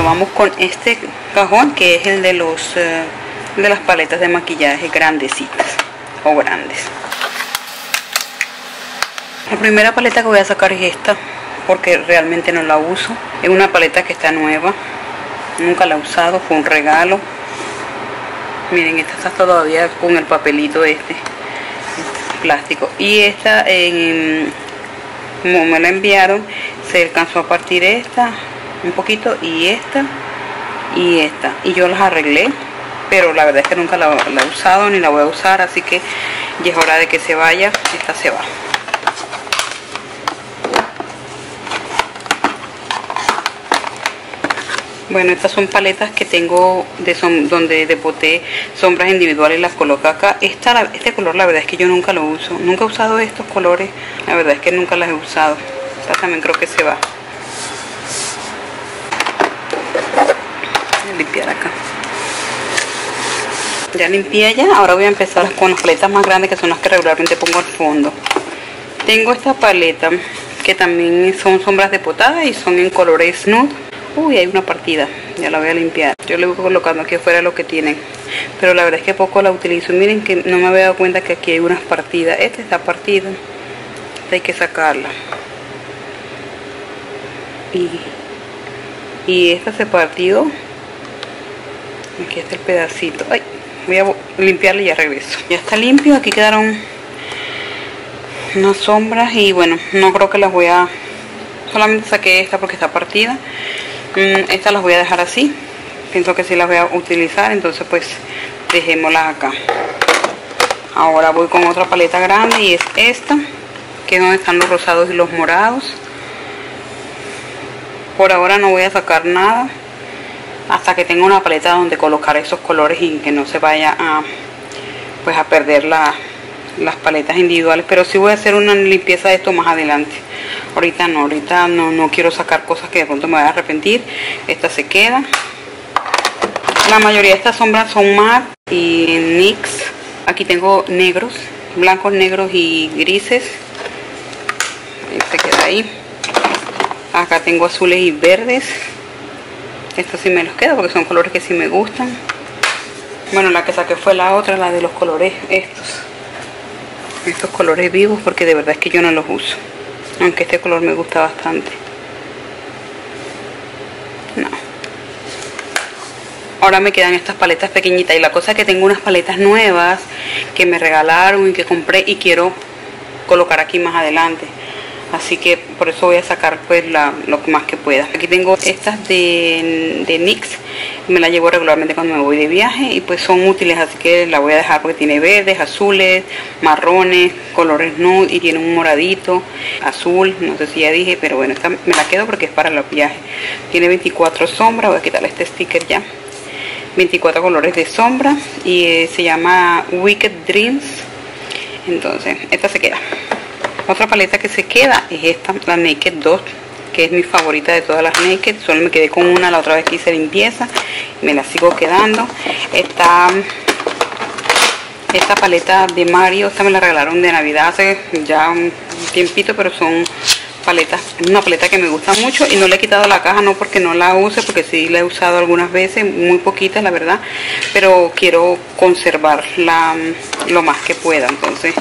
vamos con este cajón que es el de los eh, de las paletas de maquillaje grandecitas o grandes. La primera paleta que voy a sacar es esta porque realmente no la uso. Es una paleta que está nueva. Nunca la he usado, fue un regalo. Miren, esta está todavía con el papelito este, este plástico. Y esta, en, como me la enviaron, se alcanzó a partir esta un poquito y esta y esta. Y yo las arreglé, pero la verdad es que nunca la, he usado ni la voy a usar, así que ya es hora de que se vaya. Esta se va. Bueno, estas son paletas que tengo de son, donde depoté sombras individuales las coloco acá. Esta, este color la verdad es que yo nunca lo uso. Nunca he usado estos colores. La verdad es que nunca las he usado. Esta también creo que se va. Limpiar acá. Ya limpié ya. Ahora voy a empezar con las paletas más grandes que son las que regularmente pongo al fondo. Tengo esta paleta que también son sombras depotadas y son en colores nude Uy, hay una partida. Ya la voy a limpiar. Yo le voy colocando aquí afuera lo que tienen. Pero la verdad es que poco la utilizo. Miren que no me había dado cuenta que aquí hay unas partidas. Esta está partida. Hay que sacarla. Y, y esta se partió. Aquí está el pedacito. Ay, voy a limpiarla y ya regreso. Ya está limpio. Aquí quedaron unas sombras. Y bueno, no creo que las voy a... Solamente saqué esta porque está partida Mm, estas las voy a dejar así pienso que sí las voy a utilizar entonces pues dejémoslas acá ahora voy con otra paleta grande y es esta que es donde están los rosados y los morados por ahora no voy a sacar nada hasta que tenga una paleta donde colocar esos colores y que no se vaya a pues a perder la, las paletas individuales. Pero sí voy a hacer una limpieza de esto más adelante. Ahorita no ahorita no, no quiero sacar cosas que de pronto me voy a arrepentir. Esta se queda. La mayoría de estas sombras son MAC y NYX aquí tengo negros blancos negros y grises. Este queda ahí. Acá tengo azules y verdes estos sí me los quedo porque son colores que sí me gustan. Bueno la que saqué fue la otra la de los colores estos. Estos colores vivos porque de verdad es que yo no los uso aunque este color me gusta bastante. No. Ahora me quedan estas paletas pequeñitas y la cosa es que tengo unas paletas nuevas que me regalaron y que compré y quiero colocar aquí más adelante así que por eso voy a sacar pues lo más que pueda. Aquí tengo estas de, de NYX me las llevo regularmente cuando me voy de viaje y pues son útiles así que la voy a dejar porque tiene verdes, azules, marrones, colores nude y tiene un moradito, azul, no sé si ya dije pero bueno esta me la quedo porque es para los viajes. Tiene 24 sombras, voy a quitarle este sticker ya. 24 colores de sombra y eh, se llama Wicked Dreams. Entonces esta se queda otra paleta que se queda es esta, la Naked 2, que es mi favorita de todas las Naked. Solo me quedé con una la otra vez que hice limpieza. Me la sigo quedando. Esta, esta paleta de Mario, esta me la regalaron de Navidad hace ya un tiempito, pero son paletas, una paleta que me gusta mucho y no le he quitado la caja, no porque no la use, porque sí la he usado algunas veces, muy poquitas la verdad, pero quiero conservarla lo más que pueda, entonces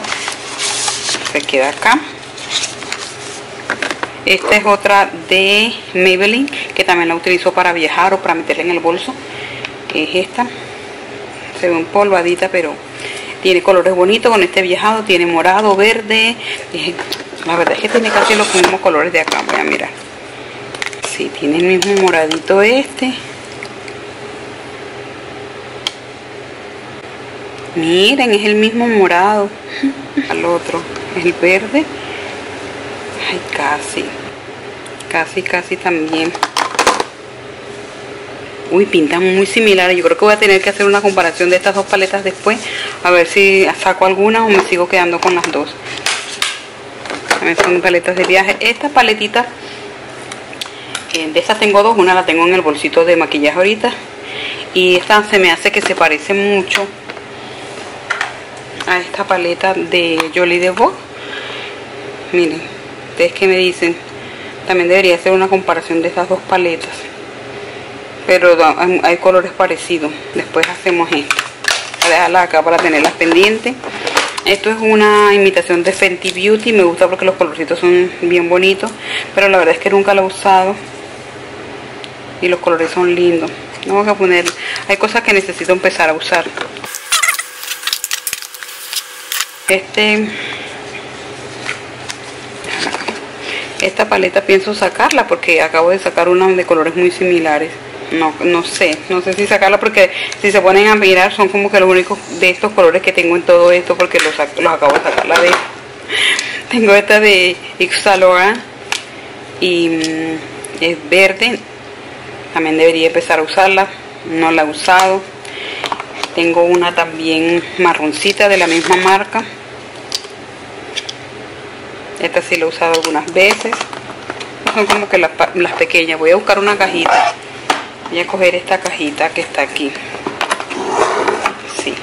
se queda acá. Esta es otra de Maybelline que también la utilizo para viajar o para meterla en el bolso que es esta. Se ve un polvadita pero tiene colores bonitos. Con este viajado tiene morado, verde. La verdad es que tiene casi los mismos colores de acá. Voy a mirar si tiene el mismo moradito este. Miren es el mismo morado al otro. El verde ay casi casi casi también. Uy pintan muy similares yo creo que voy a tener que hacer una comparación de estas dos paletas después a ver si saco alguna o me sigo quedando con las dos. También son paletas de viaje. Esta paletita eh, de estas tengo dos. Una la tengo en el bolsito de maquillaje ahorita. Y esta se me hace que se parece mucho a esta paleta de Jolie de Vogue miren ustedes que me dicen también debería hacer una comparación de estas dos paletas. Pero hay colores parecidos. Después hacemos esto. A dejarla acá para tenerlas pendientes. Esto es una imitación de Fenty Beauty. Me gusta porque los colorcitos son bien bonitos. Pero la verdad es que nunca la he usado. Y los colores son lindos. Vamos a poner hay cosas que necesito empezar a usar este esta paleta pienso sacarla porque acabo de sacar una de colores muy similares. No, no sé, no sé si sacarla porque si se ponen a mirar son como que los únicos de estos colores que tengo en todo esto porque los, los acabo de sacar la de tengo esta de Ixalora y mm, es verde. También debería empezar a usarla no la he usado. Tengo una también marroncita de la misma marca esta sí la he usado algunas veces. Son como que las, pequeñas. Voy a buscar una cajita. Voy a coger esta cajita que está aquí. Sí.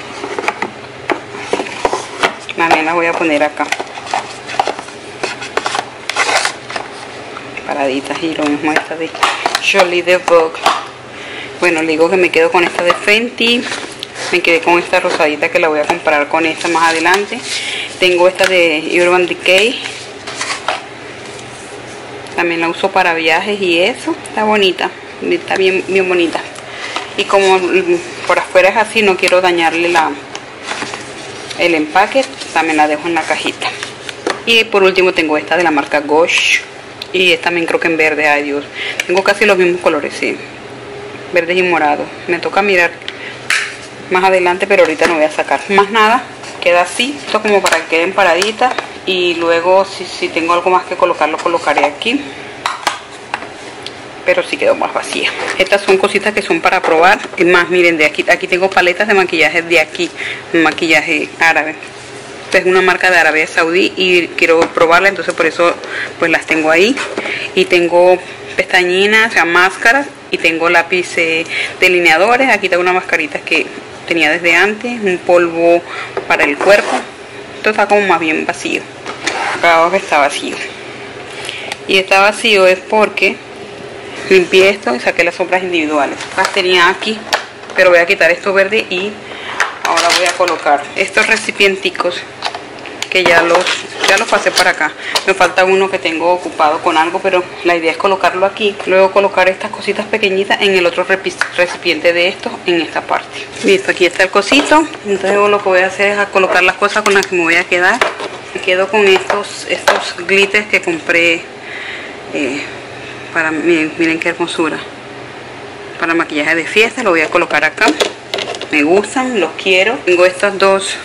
También la voy a poner acá. Paraditas y lo mismo esta de Jolie de Vogue bueno le digo que me quedo con esta de Fenty. Me quedé con esta rosadita que la voy a comprar con esta más adelante. Tengo esta de Urban Decay también la uso para viajes y eso. Está bonita está bien, bien bonita. Y como por afuera es así no quiero dañarle la el empaque también la dejo en la cajita. Y por último tengo esta de la marca Gosh y esta también creo que en verde, ay Dios. Tengo casi los mismos colores, sí. Verdes y morados, me toca mirar más adelante pero ahorita no voy a sacar más nada, queda así esto como para que queden paraditas y luego si, si tengo algo más que colocar lo colocaré aquí. Pero sí quedó más vacía. Estas son cositas que son para probar. Y más miren de aquí aquí tengo paletas de maquillaje de aquí maquillaje árabe. Es una marca de Arabia Saudí y quiero probarla entonces por eso pues las tengo ahí. Y tengo pestañinas, o sea, máscaras y tengo lápices delineadores. Aquí tengo una mascarita que tenía desde antes un polvo para el cuerpo. Esto está como más bien vacío abajo está vacío y está vacío es porque limpié esto y saqué las sombras individuales. Las tenía aquí pero voy a quitar esto verde y ahora voy a colocar estos recipienticos que ya los ya los pasé para acá. Me falta uno que tengo ocupado con algo pero la idea es colocarlo aquí. Luego colocar estas cositas pequeñitas en el otro recipiente de estos en esta parte. Listo aquí está el cosito. Entonces lo que voy a hacer es colocar las cosas con las que me voy a quedar me quedo con estos estos glitters que compré eh, para miren, miren qué hermosura. Para maquillaje de fiesta lo voy a colocar acá. Me gustan los quiero. Tengo estas dos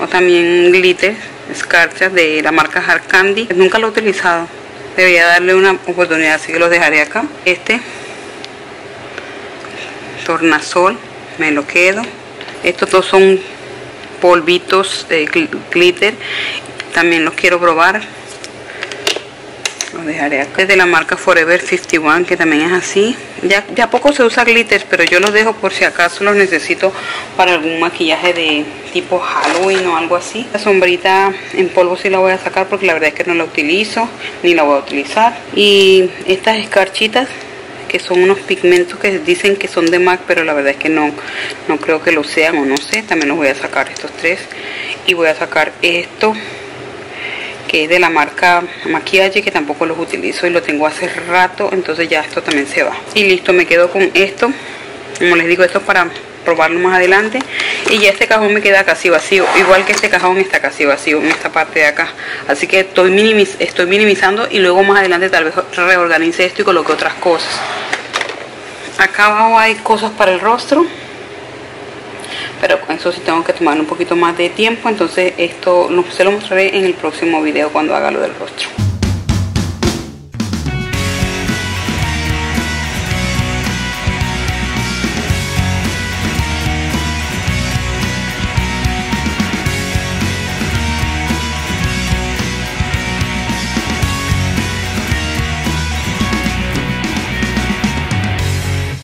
o también glitter escarchas de la marca Hard Candy. Nunca lo he utilizado. Debería darle una oportunidad así que los dejaré acá. Este tornasol me lo quedo. Estos dos son polvitos de glitter también los quiero probar. Lo dejaré acá. Es de la marca Forever 51 que también es así. Ya, ya poco se usa glitter pero yo los dejo por si acaso los necesito para algún maquillaje de tipo Halloween o algo así. La sombrita en polvo sí la voy a sacar porque la verdad es que no la utilizo ni la voy a utilizar. Y estas escarchitas que son unos pigmentos que dicen que son de MAC pero la verdad es que no no creo que lo sean o no sé. También los voy a sacar estos tres. Y voy a sacar esto que es de la marca maquillaje que tampoco los utilizo y lo tengo hace rato entonces ya esto también se va. Y listo me quedo con esto. Como les digo esto es para probarlo más adelante. Y ya este cajón me queda casi vacío igual que este cajón está casi vacío en esta parte de acá. Así que estoy, estoy minimizando y luego más adelante tal vez reorganice esto y coloque otras cosas. Acá abajo hay cosas para el rostro pero eso sí tengo que tomar un poquito más de tiempo entonces esto se lo mostraré en el próximo video cuando haga lo del rostro